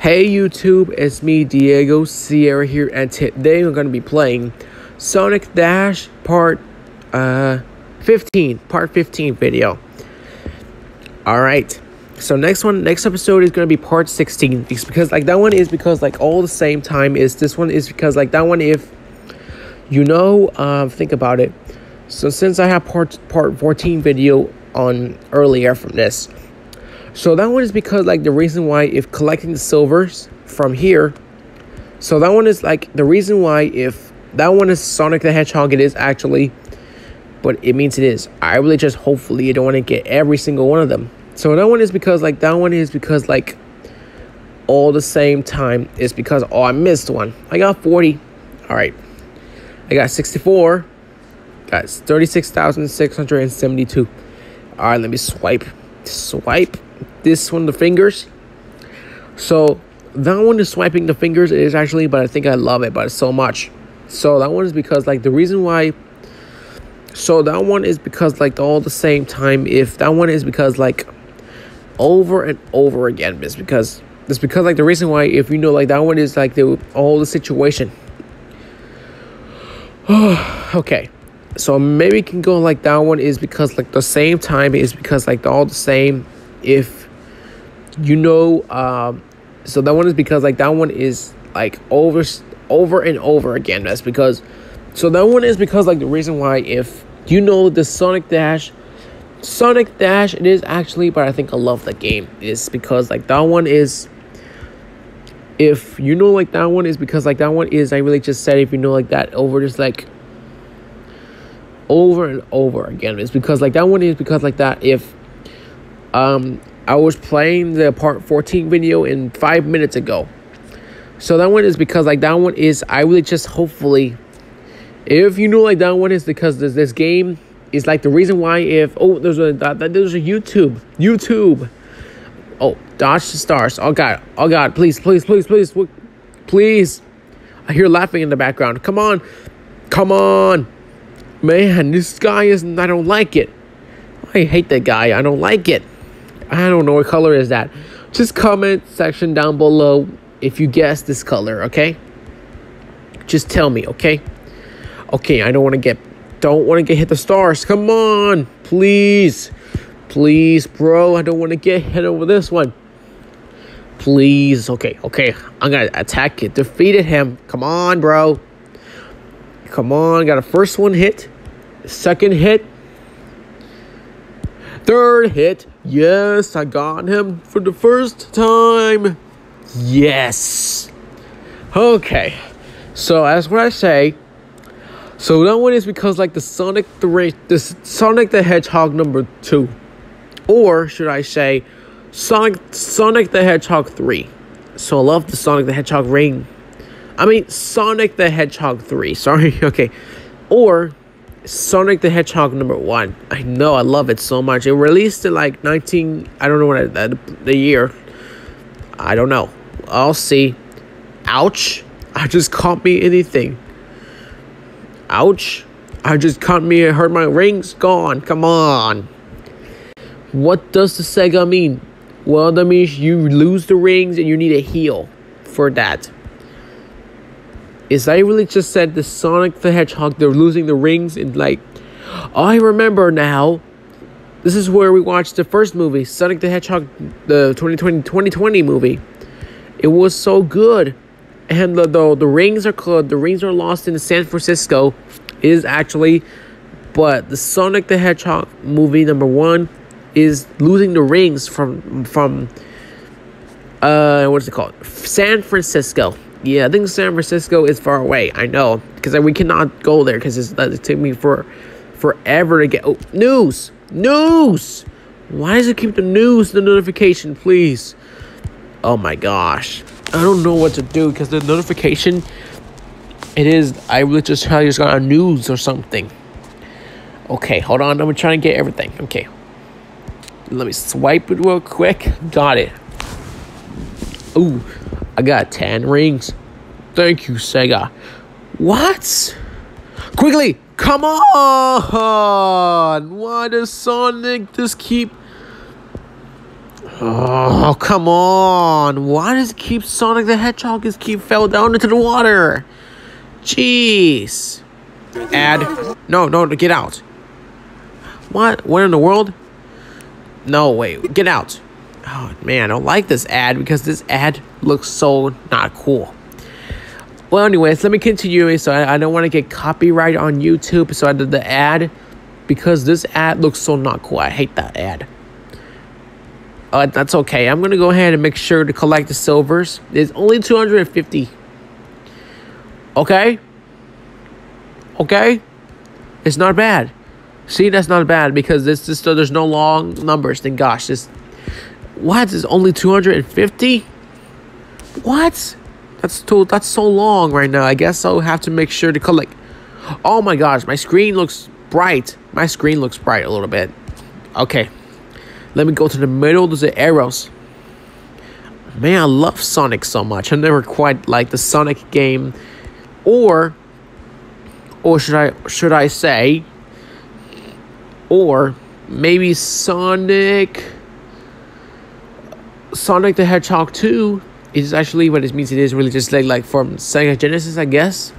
Hey YouTube, it's me Diego Sierra here and today we're going to be playing Sonic Dash part uh 15, part 15 video. Alright, so next one, next episode is going to be part 16 it's because like that one is because like all the same time is this one is because like that one if you know, um, think about it. So since I have part part 14 video on earlier from this, so that one is because like the reason why if collecting the silvers from here, so that one is like the reason why if that one is Sonic the Hedgehog, it is actually, but it means it is. I really just hopefully you don't want to get every single one of them. So that one is because like that one is because like all the same time is because oh I missed one. I got 40. All right. I got 64. Got 36,672. All right, let me swipe. Swipe this one the fingers. So that one is swiping the fingers is actually, but I think I love it, but so much. So that one is because like the reason why. So that one is because like all the same time. If that one is because like over and over again, is because it's because like the reason why if you know like that one is like the all the situation. okay so maybe you can go like that one is because like the same time is because like all the same if you know um so that one is because like that one is like over over and over again. That's because so that one is because like the reason why if you know the sonic dash sonic dash it is actually but i think i love the game is because like that one is if you know like that one is because like that one is i really just said if you know like that over just like over and over again. It's because like that one is because like that if um I was playing the part 14 video in five minutes ago. So that one is because like that one is I really just hopefully if you know like that one is because this this game is like the reason why if oh there's a there's a YouTube YouTube. Oh dodge the stars. Oh god. Oh god. Please please please please. Please. I hear laughing in the background. Come on. Come on Man, this guy isn't, I don't like it. I hate that guy. I don't like it. I don't know what color is that. Just comment section down below if you guess this color, okay? Just tell me, okay? Okay, I don't want to get, don't want to get hit the stars. Come on, please. Please, bro. I don't want to get hit over this one. Please. Okay, okay. I'm going to attack it. Defeated him. Come on, bro. Come on, got a first one hit. Second hit. Third hit. Yes, I got him for the first time. Yes. Okay. So as what I say, so that one is because like the Sonic the this Sonic the Hedgehog number two, or should I say, Sonic Sonic the Hedgehog three. So I love the Sonic the Hedgehog ring I mean, Sonic the Hedgehog 3. Sorry, okay. Or Sonic the Hedgehog number 1. I know, I love it so much. It released in like 19. I don't know what uh, I, the year. I don't know. I'll see. Ouch. I just caught me anything. Ouch. I just caught me and heard my rings gone. Come on. What does the Sega mean? Well, that means you lose the rings and you need a heal for that is I really just said the Sonic the Hedgehog, they're losing the rings and like, I remember now. This is where we watched the first movie, Sonic the Hedgehog, the 2020, 2020 movie. It was so good. And the, the, the rings are the rings are lost in San Francisco is actually, but the Sonic the Hedgehog movie number one is losing the rings from, from, uh, what's it called? San Francisco yeah, I think San Francisco is far away. I know because we cannot go there because it took me for forever to get. Oh, news, news. Why does it keep the news the notification, please? Oh my gosh, I don't know what to do because the notification. It is. I will just try just got a news or something. Okay, hold on. I'm trying to get everything. Okay. Let me swipe it real quick. Got it. Ooh, I got 10 rings. Thank you, Sega. What? Quickly, come on! Why does Sonic just keep. Oh, come on. Why does it keep Sonic the Hedgehog just keep fell down into the water? Jeez. Ad. No, no, get out. What? What in the world? No, wait. Get out. Oh, man, I don't like this ad because this ad looks so not cool. Well, anyways, let me continue. So I, I don't want to get copyright on YouTube. So I did the ad because this ad looks so not cool. I hate that ad. Uh, that's okay. I'm gonna go ahead and make sure to collect the silvers. It's only 250. Okay. Okay. It's not bad. See, that's not bad because this just there's no long numbers. Then gosh, this what is only 250? What? That's too that's so long right now. I guess I'll have to make sure to collect. Oh my gosh, my screen looks bright. My screen looks bright a little bit. Okay. Let me go to the middle. There's the arrows. Man, I love Sonic so much. I never quite liked the Sonic game. Or or should I should I say or maybe Sonic Sonic the Hedgehog 2 is actually what it means it is really just like like from Sega Genesis I guess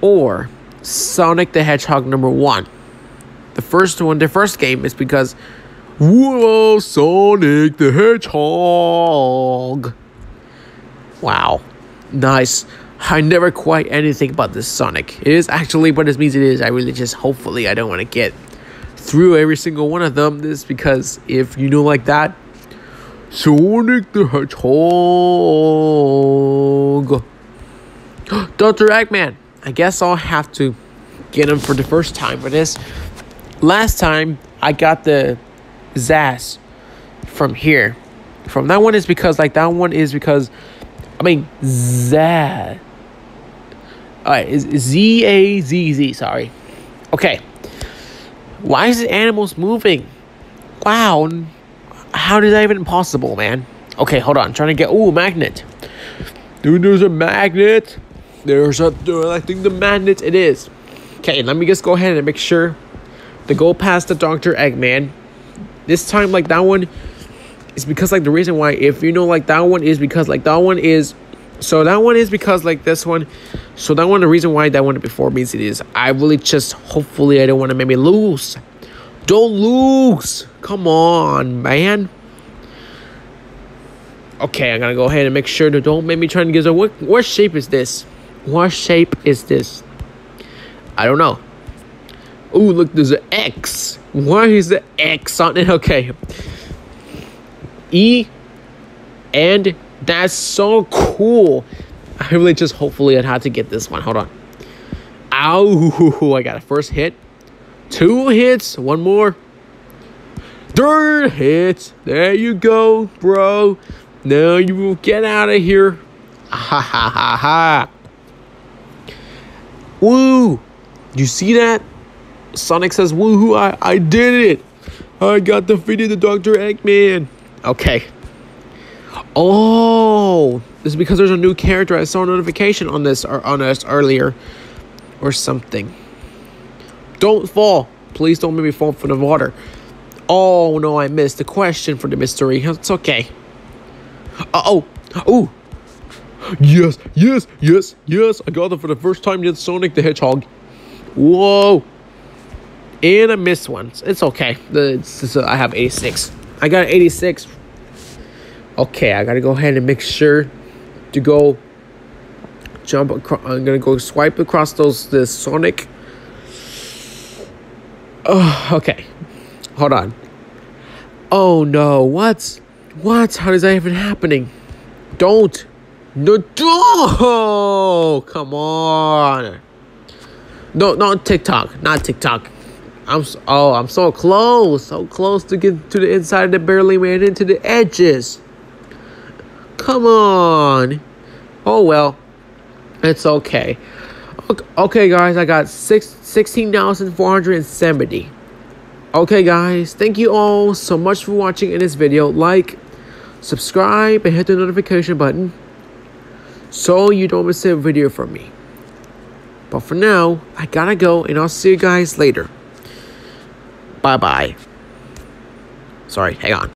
or Sonic the Hedgehog number 1 the first one the first game is because Whoa, Sonic the Hedgehog. Wow. Nice. I never quite anything about this Sonic. It is actually what it means it is. I really just hopefully I don't want to get through every single one of them. This because if you know like that, Sonic the Hedgehog. Dr. Eggman. I guess I'll have to get him for the first time for this. Last time I got the Zazz from here. From that one is because like that one is because I mean Zazz. Alright, Z A Z Z, sorry. Okay. Why is the animals moving? Wow. How is that even possible, man? Okay, hold on. I'm trying to get ooh, magnet. Dude, there's a magnet. There's a I think the magnet it is. Okay, let me just go ahead and make sure to go past the Dr. Eggman this time, like that one is because like the reason why, if you know, like that one is because like that one is so that one is because like this one. So that one, the reason why that one before means it is I really just hopefully I don't want to make me lose. Don't lose. Come on, man. Okay, I'm gonna go ahead and make sure to don't make me try to get a what what shape is this? What shape is this? I don't know. Oh, look, there's an X. Why is the X on it? Okay. E. And that's so cool. I really just hopefully I'd have to get this one. Hold on. Ow. I got a first hit. Two hits. One more. Third hit. There you go, bro. Now you will get out of here. Ha ha ha ha. Woo. You see that? Sonic says, woohoo, I, I did it. I got defeated the Dr. Eggman. Okay. Oh, this is because there's a new character. I saw a notification on this or on us earlier or something. Don't fall. Please don't make me fall for the water. Oh, no, I missed the question for the mystery. It's okay. Uh-oh. Oh. Yes, yes, yes, yes. I got it for the first time in Sonic the Hedgehog. Whoa and I missed one. It's okay. The so uh, I have 86. I got 86. Okay, I gotta go ahead and make sure to go jump across. I'm gonna go swipe across those the Sonic. Oh, okay. Hold on. Oh no! What? What? How is that even happening? Don't. No, don't! Come on. No, not TikTok. Not TikTok. I'm oh, I'm so close, so close to get to the inside that barely made into the edges. Come on. Oh well, it's okay. Okay, guys, I got six sixteen thousand four hundred and seventy. Okay, guys, thank you all so much for watching in this video. Like, subscribe, and hit the notification button so you don't miss a video from me. But for now, I gotta go, and I'll see you guys later. Bye bye. Sorry, hang on.